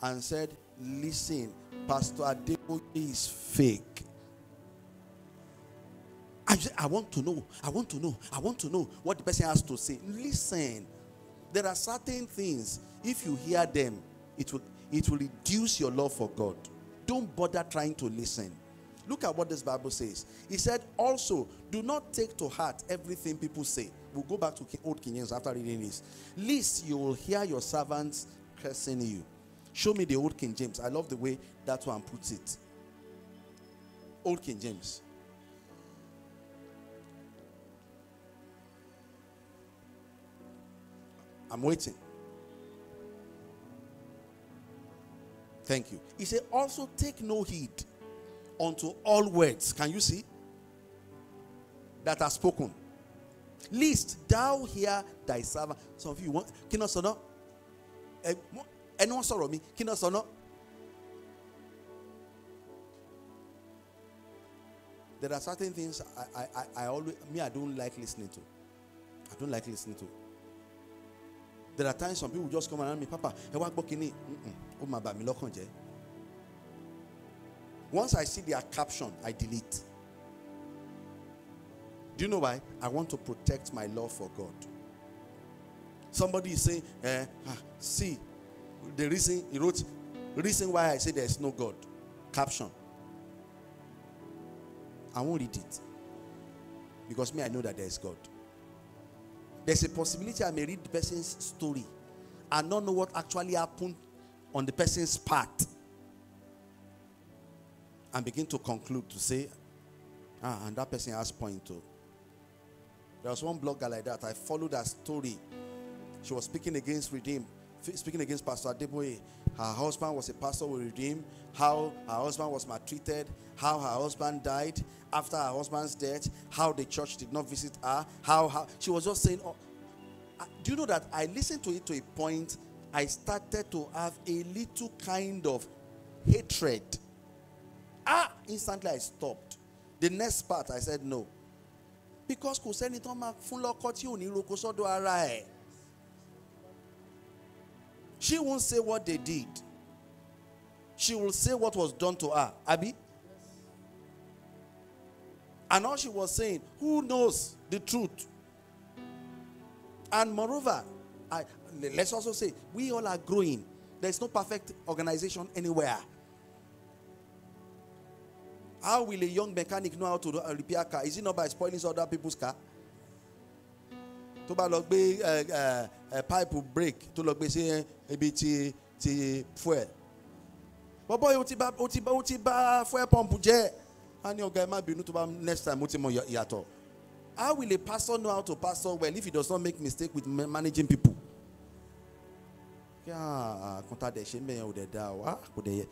and said, Listen, Pastor Adeboye is fake. I, I want to know. I want to know. I want to know what the person has to say. Listen, there are certain things. If you hear them, it will it will reduce your love for God. Don't bother trying to listen. Look at what this Bible says. He said, also, do not take to heart everything people say. We'll go back to Old King James after reading this. Least you will hear your servants cursing you. Show me the Old King James. I love the way that one puts it. Old King James. I'm waiting. Thank you. He said, also take no heed unto all words. Can you see? That are spoken. Least thou hear thy servant. Some of you want sọ náà? Ẹ ẹni wọ́n sọ̀rọ̀ mi kí náà sọ? There are certain things I, I, I, always me I don't like listening to. I don't like listening to. There are times some people just come around me, Papa, ẹ wá gbọ́ kínní, ó máa bà mí lọ́kàn jẹ́. Once I see their caption, I delete. Do you know why? I want to protect my love for God. Somebody is saying, eh, ah, see, the reason he wrote, reason why I say there is no God. Caption. I won't read it. Because me, I know that there is God. There's a possibility I may read the person's story and not know what actually happened on the person's part. And begin to conclude to say, ah, and that person has point too. There was one blogger like that. I followed her story. She was speaking against Redeem, speaking against Pastor Adeboye. Her husband was a pastor with Redeem. How her husband was maltreated. How her husband died after her husband's death. How the church did not visit her. How, how she was just saying. Oh, do you know that I listened to it to a point? I started to have a little kind of hatred. Ah, instantly I stopped. The next part I said no. because kò sẹ́ni tán máa fún lọ́kọ́ tí. She won't say what they did. She will say what was done to her. Abby? And all she was saying, who knows the truth? And moreover, I, let's also say, we all are growing. There's no perfect organization anywhere. How will a young mechanic know how to repair a car? Is it not by spoiling other people's car? Tó bá lọ gbé pipe break tó lọ gbé sí ibi ti ti fuel. Bọ́bọ́ yìí ó ti bá ó ti bá ó ti bá fuel pump jẹ́. A ní ọ̀gá ẹ má bínú tó bá next time ó ti mọ ìyàtọ̀ how will a pastor know how to pastor well if he does not make mistake with managing people? Kí dẹ̀ ṣe mẹ́yẹn ò dẹ̀ da o. Ah kò dẹ̀ yẹ.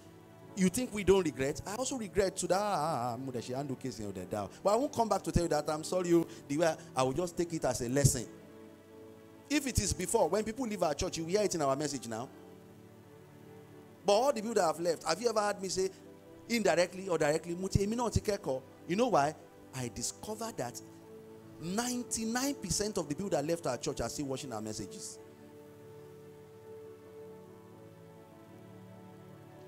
You think we don't regret? I also regret to that. Ah ah ṣe handle case da but i won't come back to tell you that i'm sorry o. The way i will just take it as a lesson if it is before when people leave our church you hear it in our message now. But all the people that have left have you ever heard me say indirectly or directly you know why? I discovered that ninety-nine percent of the people that left our church are still watching our messages.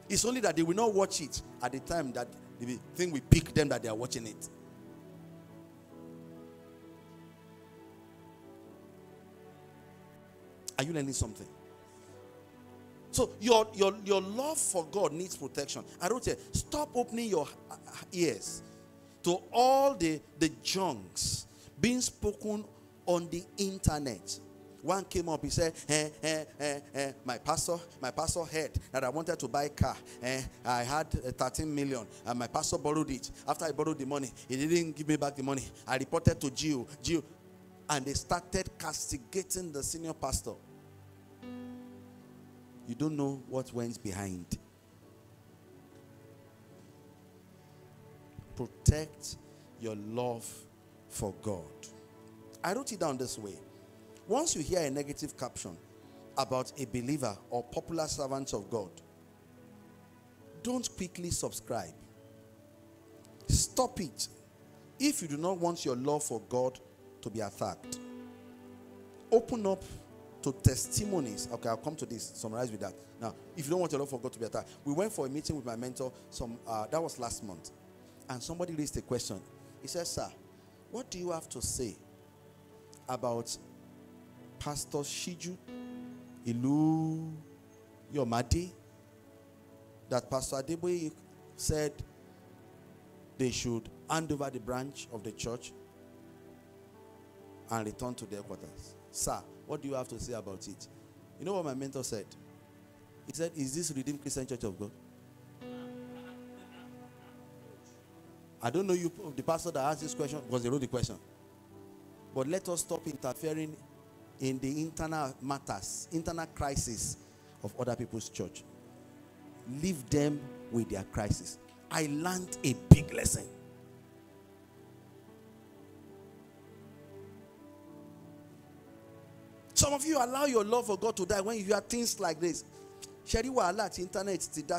It's only that they will not watch it at the time that the thing will pick them that they are watching it Are you learning something? So your your your love for God needs protection. I wrote here, stop opening your ears to all the the junks being spoken on the internet. One came up, he said, eh, eh, eh, eh, my pastor, my pastor heard that I wanted to buy a car. Eh, I had uh, 13 million and my pastor borrowed it. After I borrowed the money, he didn't give me back the money. I reported to Gio. Gio. And they started castigating the senior pastor. You don't know what went behind. Protect your love for God. I wrote it down this way. Once you hear a negative caption about a believer or popular servants of God, don't quickly subscribe. Stop it if you do not want your love for God to be attacked. Open up to testimonies. Okay, I'll come to this. Summarize with that. Now, if you don't want your love for God to be attacked, we went for a meeting with my mentor. Some uh, that was last month, and somebody raised a question. He said, "Sir, what do you have to say about Pastor Shiju Ilu Yomadi? That Pastor Adeboye said they should hand over the branch of the church and return to their quarters. Sir, what do you have to say about it? You know what my mentor said? He said, Is this Redeemed Christian Church of God? I don't know you, the pastor that asked this question, because they wrote the question. But let us stop interfering in the internal matters, internal crisis of other people's church. Leave them with their crisis. I learned a big lesson. Some of you allow your love for God to die when you hear things like this. Ṣẹ́rí wàhálà internet ti dá.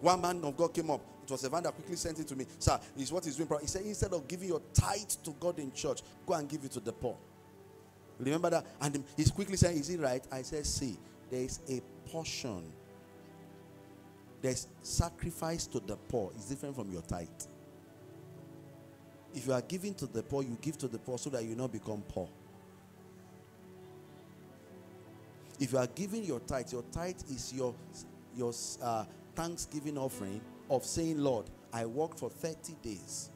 One man of God came up. it was Evan that quickly sent it to me. Sir, is what he's doing. He said, instead of giving your tithe to God in church, go and give it to the poor. Remember that? And he's quickly saying, Is it right? I said, See, there is a portion. There's sacrifice to the poor. It's different from your tithe. If you are giving to the poor, you give to the poor so that you not become poor. If you are giving your tithe, your tithe is your your uh, thanksgiving offering of saying, Lord, I worked for 30 days.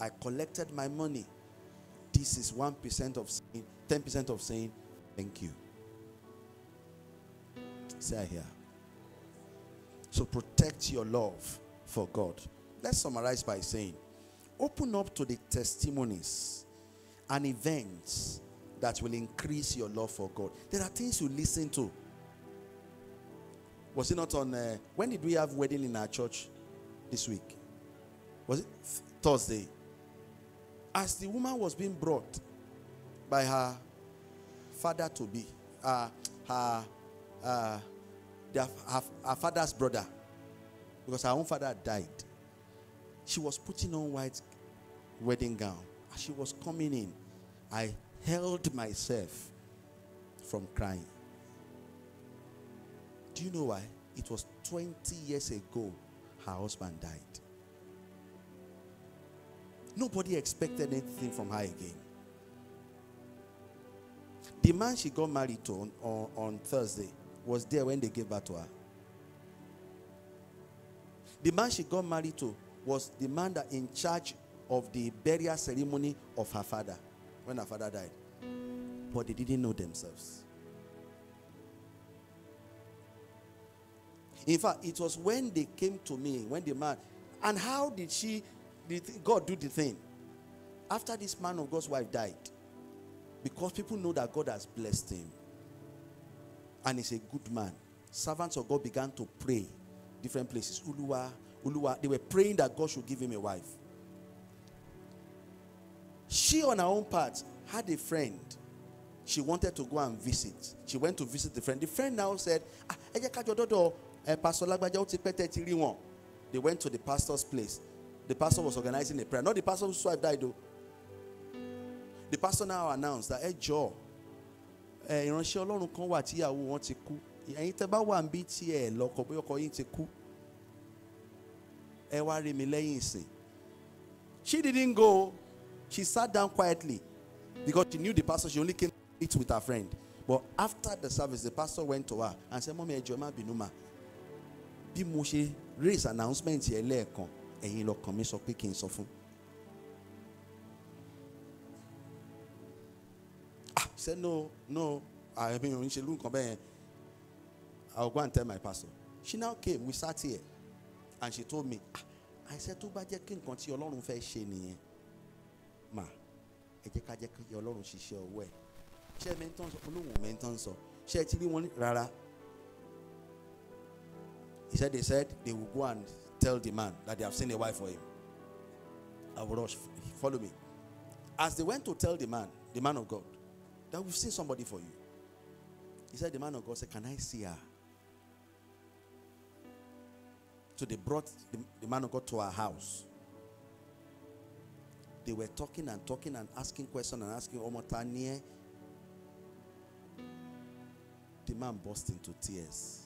I collected my money. This is 1% of saying, 10% of saying, thank you. Say here. So protect your love for God. Let's summarize by saying, open up to the testimonies and events that will increase your love for God. There are things you listen to. Was it not on uh, when did we have wedding in our church this week? Was it Thursday? As the woman was being brought by her father to be, uh, her, uh, their, her, her father's brother, because her own father died. She was putting on white wedding gown. As she was coming in, I held myself from crying. Do you know why? It was 20 years ago her husband died. Nobody expected anything from her again. The man she got married to on, on, on Thursday was there when they gave birth to her. The man she got married to was the man that in charge of the burial ceremony of her father when her father died. But they didn't know themselves. In fact, it was when they came to me, when the man, and how did she, did God do the thing? After this man of God's wife died, because people know that God has blessed him and he's a good man, servants of God began to pray different places. Uluwa, Uluwa, they were praying that God should give him a wife. She, on her own part, had a friend. She wanted to go and visit. She went to visit the friend. The friend now said, ah, eh. They went to the pastor's place. The pastor was organizing a prayer. Not the pastor whose wife died, though. The pastor now announced that, ẹ jọ̀ọ́, ẹ ìránṣẹ́ Ọlọ́run kan wà tíyàwó wọn ti kú. Ẹ̀yin tẹ́ bá wà tí ẹ lọ́kọ bóyá ọkọ yín ti kú. Ẹ wá rí mi lẹ́yìn ìsìn. She didn't go. She sat down quietly because she knew the pastor. She only came to eat with her friend. But after the service, the pastor went to her and said, Mommy, ẹjọ́ má bínú mà. Bí mo ṣe raise announcement yẹn lẹ́ẹ̀kan, ẹ̀yin lọ́kàn mi sọ pé kí n sọ fún. Ah, he said, no, no, I mean, òun ṣe lú nǹkan bẹ́ẹ̀ yẹn. I'll go and tell my pastor. She now came, we sat here, and she told me, ah, I said, tó bá jẹ́ kí nǹkan tí Ọlọ́run fẹ́ ṣe nìyẹn. Mà ẹ jẹ́ ká jẹ́ kí ọlọ́run ṣiṣẹ́ ọwọ́ ẹ̀. Ṣé ẹ mẹ́ntàn sọ? Olóhùn mẹ́ntàn sọ. Ṣé ẹ ti rí wọn rárá. He said they said they will go and tell the man that they have seen a wife for him. I will rush. Follow me. As they went to tell the man the man of God that we've seen somebody for you. He said the man of God said can I see her so they brought the, the man of God to our house they were talking and talking and asking questions and asking Omotanie. The man burst into tears.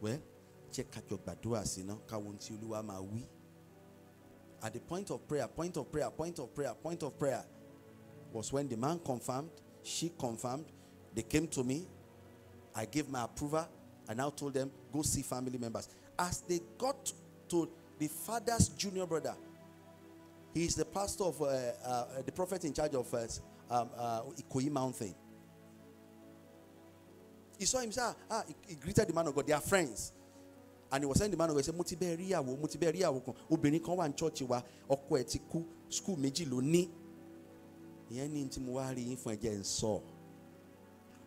Well, jẹ́ ká jọ gbàdúrà sí náà káwọn wí. At the point of prayer, point of prayer, point of prayer, point of prayer was when the man confirmed, she confirmed, they came to me, I gave my approval. I now told them, go see family members. As they got to the father's junior brother, he is the pastor of uh, uh, the prophet in charge of uh, um, uh, Ikoyi Mountain. He saw him ah, ah, he, he greeted the man of God. They are friends. And he was saying the man of God, he said, mo ti bẹ́ẹ̀ rí wà church wa, school méjì. Ìyẹn ní tí mo wá rí yín fún ẹ̀jẹ̀ ń sọ.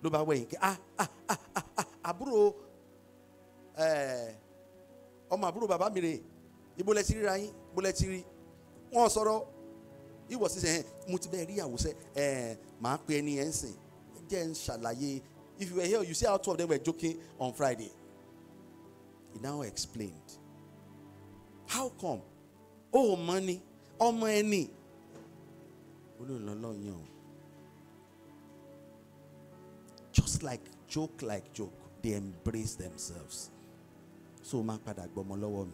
Ló bá wẹ̀yìn kí, ah, ah, ah, ah, ah, àbúrò ẹ̀ ọmọ àbúrò bàbá mi rè ibo lẹ ti ríra yín ibo lẹ ti rí wọn sọ̀rọ̀ ìwọ sísẹ ẹ mo ti bẹ́ẹ̀ rí ìyàwó sẹ ẹ màá pe ẹni yẹn ń sìn jẹ́ ń ṣàlàyé. If you were here, you see how two of them were joking on Friday. He now explained. How come? Oh, money, o money. Just like joke, like joke, they embrace themselves. So, máa padà gbọmọ.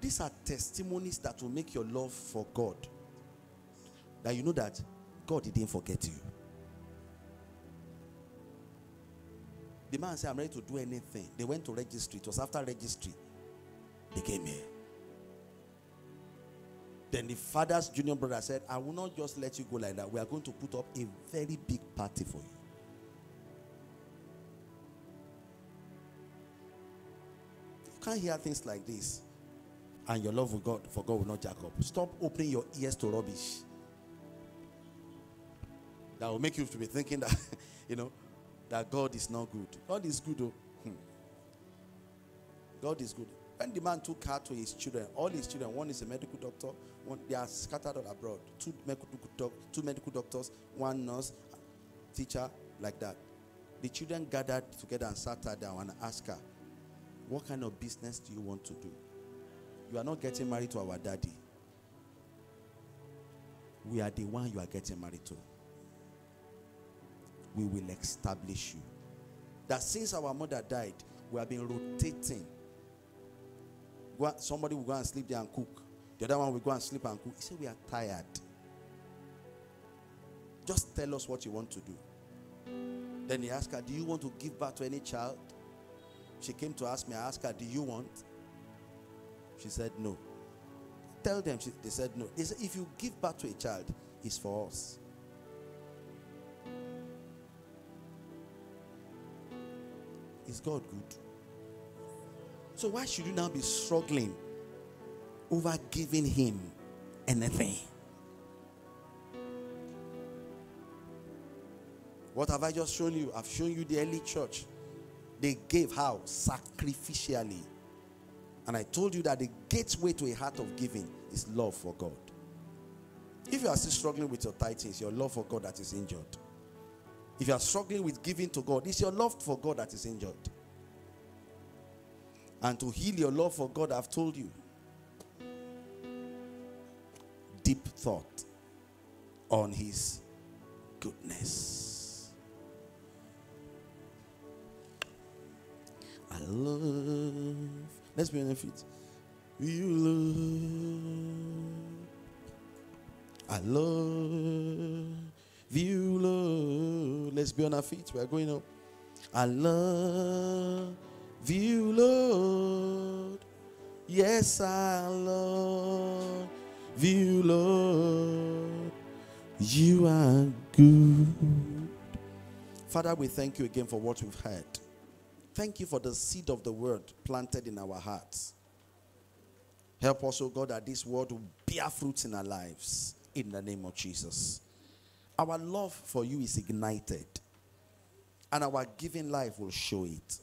These are testimonies that will make your love for God. That you know that God didn't forget you. The man said, I'm ready to do anything. They went to registry. It was after registry. They came here. Then the father's junior brother said, I will not just let you go like that. We are going to put up a very big party for you. You can't hear things like this. And your love for God, for God will not jack up. Stop opening your ears to rubbish. That will make you to be thinking that, you know, that God is not good. God is good. Oh. Hmm. God is good. When the man took her to his children, all his children, one is a medical doctor, one, they are scattered all abroad. Two medical, doc, two medical doctors, one nurse, teacher, like that. The children gathered together and sat her down and asked her, What kind of business do you want to do? You are not getting married to our daddy. We are the one you are getting married to. We will establish you. That since our mother died, we have been rotating. Somebody will go and sleep there and cook. The other one will go and sleep and cook. He said, We are tired. Just tell us what you want to do. Then he asked her, Do you want to give birth to any child? She came to ask me, I asked her, Do you want? She said, No. Tell them, she, they said, No. They said, If you give birth to a child, it's for us. Is God good? So why should you now be struggling over giving him anything? What have I just shown you? I've shown you the early church. They gave how? Sacrificially. And I told you that the gateway to a heart of giving is love for God. If you are still struggling with your tithes, your love for God that is injured. If you are struggling with giving to God, it's your love for God that is injured. And to heal your love for God, I've told you. Deep thought on His goodness. I love. Let's be on our feet. You love. I love you, Lord. Let's be on our feet. We are going up. I love you, Lord. Yes, I love you, Lord. You are good. Father, we thank you again for what we've heard. Thank you for the seed of the word planted in our hearts. Help us, oh God, that this word will bear fruit in our lives in the name of Jesus. Our love for you is ignited, and our giving life will show it.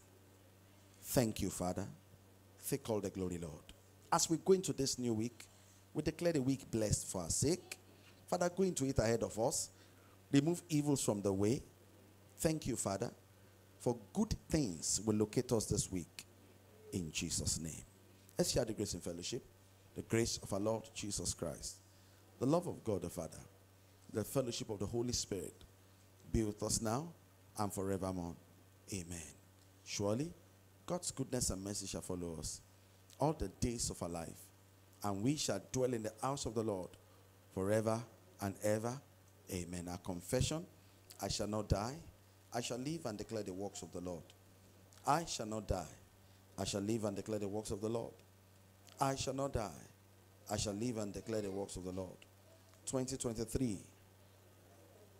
Thank you, Father. Take all the glory, Lord. As we go into this new week, we declare the week blessed for our sake. Father, go into it ahead of us. Remove evils from the way. Thank you, Father, for good things will locate us this week. In Jesus' name. Let's share the grace and fellowship. The grace of our Lord Jesus Christ, the love of God the Father the fellowship of the Holy Spirit be with us now and forevermore. Amen. Surely, God's goodness and mercy shall follow us all the days of our life, and we shall dwell in the house of the Lord forever and ever. Amen. Our confession I shall not die, I shall live and declare the works of the Lord. I shall not die, I shall live and declare the works of the Lord. I shall not die, I shall live and declare the works of the Lord. 2023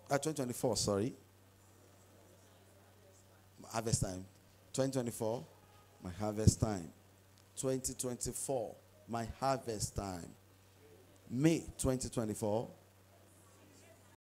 uh, 2024, sorry. Harvest time. 2024, my harvest time. 2024, my harvest time. May 2024,